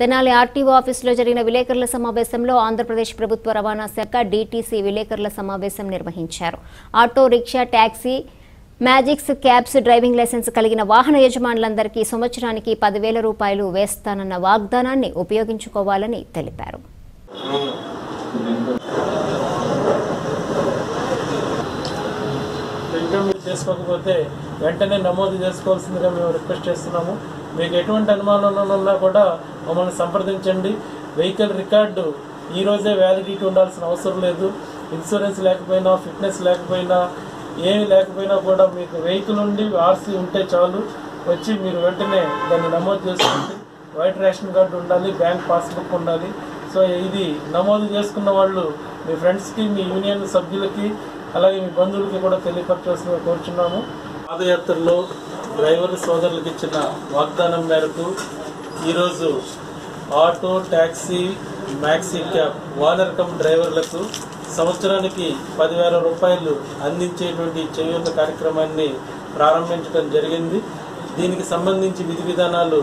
Tenali RTO ఆఫీసులో జరిగిన విలేకరుల సమావేశంలో ఆంధ్రప్రదేశ్ ప్రభుత్వ రవాణా శాఖ డీటీసీ విలేకరుల సమావేశం నిర్వహించారు. Auto rickshaw taxi magics cabs driving licence కలిగిన వాహన యజమానులందరికీ సంవత్సరానికి పదివేల రూపాయలు వేస్తానన్న వాగ్దానాన్ని ఉపయోగించుకోవాలని తెలిపారు. ఇంకా మీరు చేసుకోకపోతే వెంటనే నమోదు చేసుకోవాల్సిందిగా మేము రిక్వెస్ట్ చేస్తున్నాము. మీకు ఎటువంటి అనుమానాలు ఉన్నా కూడా మమ్మల్ని సంప్రదించండి. వెహికల్ రికార్డు ఈరోజే వ్యాలిడిటీ ఉండాల్సిన అవసరం లేదు. ఇన్సూరెన్స్ లేకపోయినా ఫిట్నెస్ లేకపోయినా ఏమి లేకపోయినా కూడా మీకు వెహికల్ ఉండి ఆర్సీ ఉంటే చాలు. వచ్చి మీరు వెంటనే దాన్ని నమోదు చేసుకోండి. వైట్ రేషన్ కార్డు ఉండాలి బ్యాంక్ పాస్బుక్ ఉండాలి. సో ఇది నమోదు చేసుకున్న వాళ్ళు మీ ఫ్రెండ్స్కి మీ యూనియన్ సభ్యులకి అలాగే మీ బంధువులకి కూడా తెలియపరచాల్సిన కోరుచున్నాము. పాదయాత్రలో డ్రైవర్ సోదరులకు ఇచ్చిన వాగ్దానం మేరకు ఈరోజు auto taxi maxi cab owner cum డ్రైవర్లకు సంవత్సరానికి పదివేల రూపాయలు అందించేటువంటి చేయూత కార్యక్రమాన్ని ప్రారంభించడం జరిగింది. దీనికి సంబంధించి విధి విధానాలు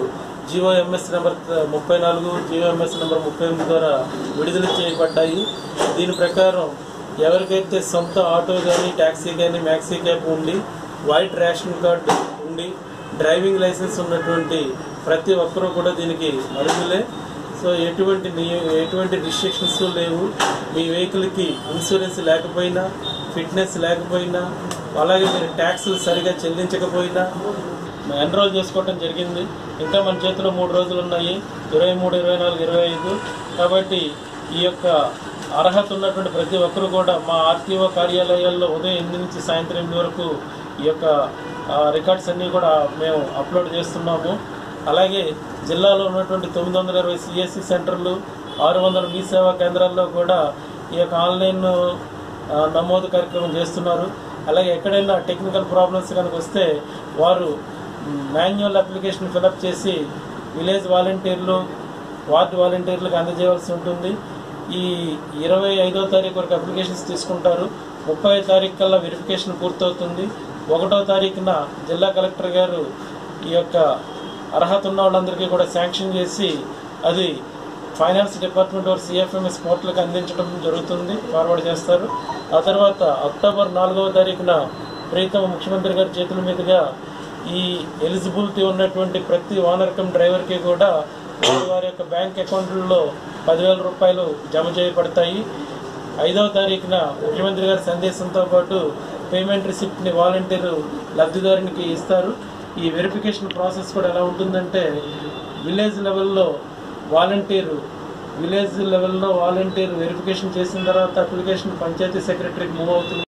జిఓఎంఎస్ నెంబర్ ముప్పై నాలుగు జిఓఎంఎస్ నెంబర్ ముప్పై ఎనిమిది ద్వారా విడుదల చేయబడ్డాయి. దీని ప్రకారం ఎవరికైతే సొంత ఆటో కానీ ట్యాక్సీ కానీ మ్యాక్సీ క్యాబ్ ఉండి వైట్ రేషన్ కార్డు ఉండి డ్రైవింగ్ లైసెన్స్ ఉన్నటువంటి ప్రతి ఒక్కరూ కూడా దీనికి అర్హులే సో ఎటువంటి మీ ఎటువంటి రిస్ట్రిక్షన్స్ లేవు. మీ వెహికల్కి ఇన్సూరెన్స్ లేకపోయినా ఫిట్నెస్ లేకపోయినా అలాగే మీరు ట్యాక్సులు సరిగా చెల్లించకపోయినా ఎన్రోల్ చేసుకోవటం జరిగింది. ఇంకా మన చేతిలో మూడు రోజులు ఉన్నాయి. ఇరవై మూడు ఇరవై నాలుగు ఇరవై ఐదు. కాబట్టి ఈ యొక్క అర్హత ఉన్నటువంటి ప్రతి ఒక్కరు కూడా మా ఆర్టీఓ కార్యాలయాల్లో ఉదయం ఎనిమిది నుంచి సాయంత్రం ఎనిమిది వరకు ఈ యొక్క రికార్డ్స్ అన్నీ కూడా మేము అప్లోడ్ చేస్తున్నాము. అలాగే జిల్లాలో ఉన్నటువంటి తొమ్మిది వందల ఇరవై సిఎస్సి సెంటర్లు ఆరు వందల మీ సేవా కేంద్రాల్లో కూడా ఈ యొక్క ఆన్లైన్ నమోదు కార్యక్రమం చేస్తున్నారు. అలాగే ఎక్కడైనా టెక్నికల్ ప్రాబ్లమ్స్ కనుక వస్తే వారు మాన్యువల్ అప్లికేషన్ ఫిలప్ చేసి విలేజ్ వాలంటీర్లు వార్డు వాలంటీర్లకు అందజేయవలసి ఉంటుంది. ఈ ఇరవై ఐదో తారీఖు వరకు అప్లికేషన్స్ తీసుకుంటారు. ముప్పై తారీఖు కల్లా వెరిఫికేషన్ పూర్తవుతుంది. ఒకటో తారీఖున జిల్లా కలెక్టర్ గారు ఈ యొక్క అర్హత ఉన్న వాళ్ళందరికీ కూడా శాంక్షన్ చేసి అది ఫైనాన్స్ డిపార్ట్మెంట్ వారు సిఎఫ్ఎంఎస్ పోర్టల్కి అందించడం జరుగుతుంది ఫార్వర్డ్ చేస్తారు. ఆ తర్వాత అక్టోబర్ నాలుగవ తారీఖున ప్రీతమ ముఖ్యమంత్రి గారి చేతుల మీదుగా ఈ ఎలిజిబిలిటీ ఉన్నటువంటి ప్రతి ఓనర్ కమ్ డ్రైవర్కి కూడా వారి వారి యొక్క బ్యాంక్ అకౌంట్లలో పదివేల రూపాయలు జమ చేయబడతాయి. ఐదవ తారీఖున ముఖ్యమంత్రి గారి సందేశంతో పాటు పేమెంట్ రిసిప్ట్ని వాలంటీర్ లబ్ధిదారునికి ఇస్తారు. ఈ వెరిఫికేషన్ ప్రాసెస్ కూడా ఎలా ఉంటుందంటే విలేజ్ లెవెల్లో వాలంటీరు విలేజ్ లెవెల్లో వాలంటీర్ వెరిఫికేషన్ చేసిన తర్వాత అప్లికేషన్ పంచాయతీ సెక్రటరీకి మూవ్ అవుతుంది.